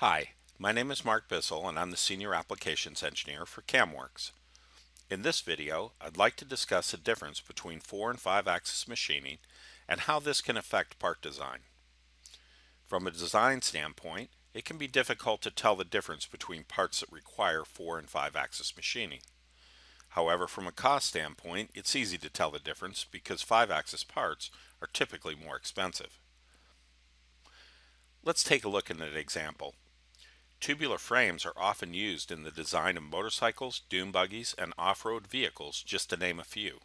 Hi, my name is Mark Bissell and I'm the Senior Applications Engineer for CamWorks. In this video, I'd like to discuss the difference between 4 and 5 axis machining and how this can affect part design. From a design standpoint, it can be difficult to tell the difference between parts that require 4 and 5 axis machining. However, from a cost standpoint, it's easy to tell the difference because 5 axis parts are typically more expensive. Let's take a look at an example. Tubular frames are often used in the design of motorcycles, dune buggies, and off-road vehicles, just to name a few.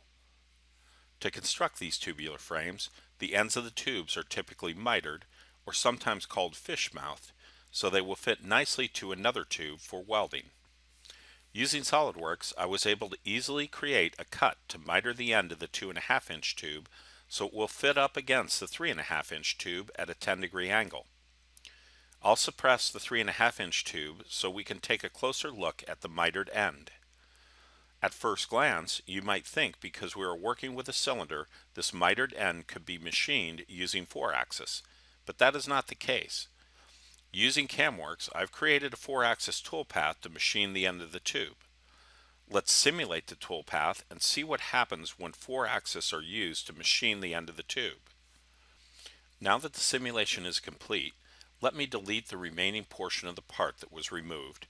To construct these tubular frames, the ends of the tubes are typically mitered, or sometimes called fish-mouthed, so they will fit nicely to another tube for welding. Using SOLIDWORKS, I was able to easily create a cut to miter the end of the 2.5 inch tube so it will fit up against the 3.5 inch tube at a 10 degree angle. I'll suppress the 3.5 inch tube so we can take a closer look at the mitered end. At first glance, you might think because we are working with a cylinder, this mitered end could be machined using 4-axis, but that is not the case. Using CamWorks, I've created a 4-axis toolpath to machine the end of the tube. Let's simulate the toolpath and see what happens when 4-axis are used to machine the end of the tube. Now that the simulation is complete, let me delete the remaining portion of the part that was removed.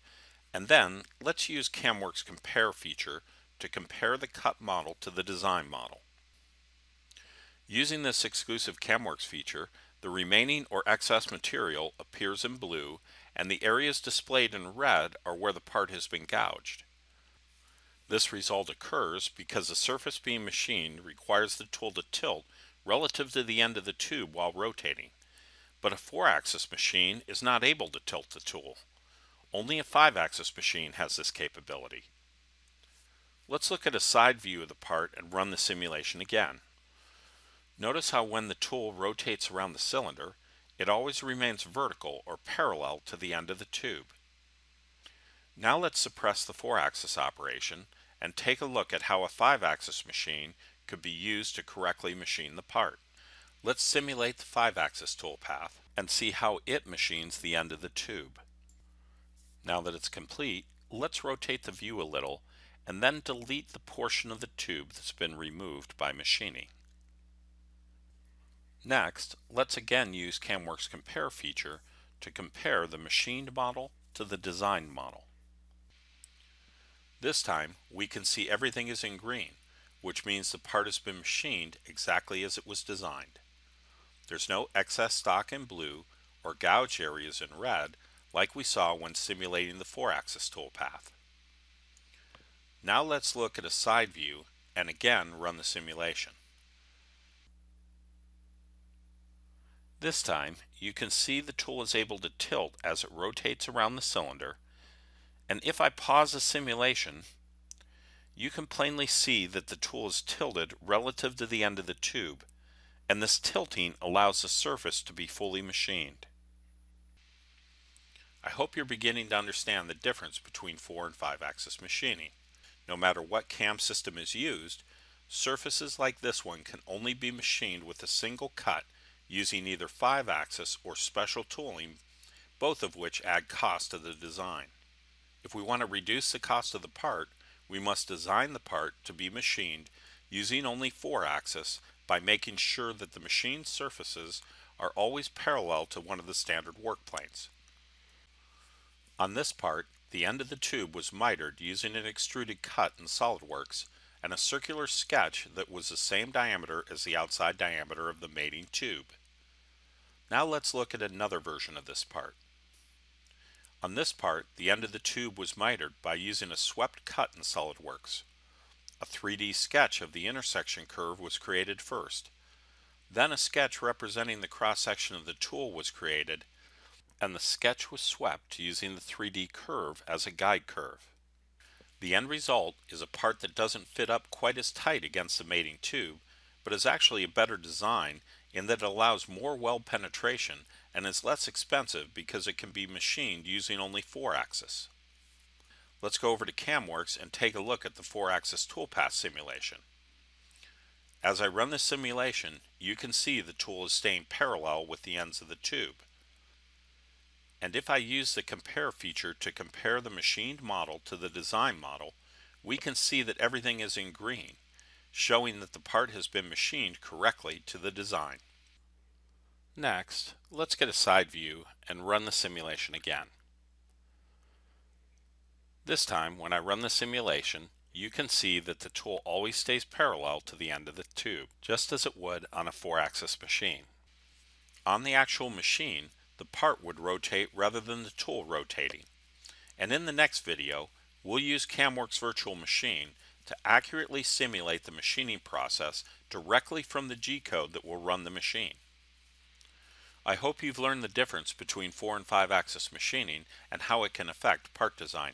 And then let's use CamWorks Compare feature to compare the cut model to the design model. Using this exclusive CamWorks feature, the remaining or excess material appears in blue and the areas displayed in red are where the part has been gouged. This result occurs because the surface being machined requires the tool to tilt relative to the end of the tube while rotating but a 4-axis machine is not able to tilt the tool. Only a 5-axis machine has this capability. Let's look at a side view of the part and run the simulation again. Notice how when the tool rotates around the cylinder, it always remains vertical or parallel to the end of the tube. Now let's suppress the 4-axis operation and take a look at how a 5-axis machine could be used to correctly machine the part. Let's simulate the 5-axis toolpath and see how it machines the end of the tube. Now that it's complete, let's rotate the view a little and then delete the portion of the tube that's been removed by machining. Next, let's again use CamWorks Compare feature to compare the machined model to the designed model. This time, we can see everything is in green, which means the part has been machined exactly as it was designed. There's no excess stock in blue or gouge areas in red like we saw when simulating the 4-axis toolpath. Now let's look at a side view and again run the simulation. This time you can see the tool is able to tilt as it rotates around the cylinder and if I pause the simulation you can plainly see that the tool is tilted relative to the end of the tube and this tilting allows the surface to be fully machined. I hope you're beginning to understand the difference between 4 and 5 axis machining. No matter what CAM system is used, surfaces like this one can only be machined with a single cut using either 5 axis or special tooling, both of which add cost to the design. If we want to reduce the cost of the part, we must design the part to be machined using only 4 axis by making sure that the machined surfaces are always parallel to one of the standard work planes. On this part, the end of the tube was mitered using an extruded cut in SOLIDWORKS and a circular sketch that was the same diameter as the outside diameter of the mating tube. Now let's look at another version of this part. On this part, the end of the tube was mitered by using a swept cut in SOLIDWORKS. A 3D sketch of the intersection curve was created first. Then a sketch representing the cross-section of the tool was created, and the sketch was swept using the 3D curve as a guide curve. The end result is a part that doesn't fit up quite as tight against the mating tube, but is actually a better design in that it allows more weld penetration and is less expensive because it can be machined using only 4-axis. Let's go over to CamWorks and take a look at the 4-axis toolpath simulation. As I run the simulation, you can see the tool is staying parallel with the ends of the tube. And if I use the compare feature to compare the machined model to the design model, we can see that everything is in green, showing that the part has been machined correctly to the design. Next, let's get a side view and run the simulation again. This time, when I run the simulation, you can see that the tool always stays parallel to the end of the tube, just as it would on a four-axis machine. On the actual machine, the part would rotate rather than the tool rotating. And in the next video, we'll use CamWorks Virtual Machine to accurately simulate the machining process directly from the G-code that will run the machine. I hope you've learned the difference between 4 and 5 axis machining and how it can affect part design.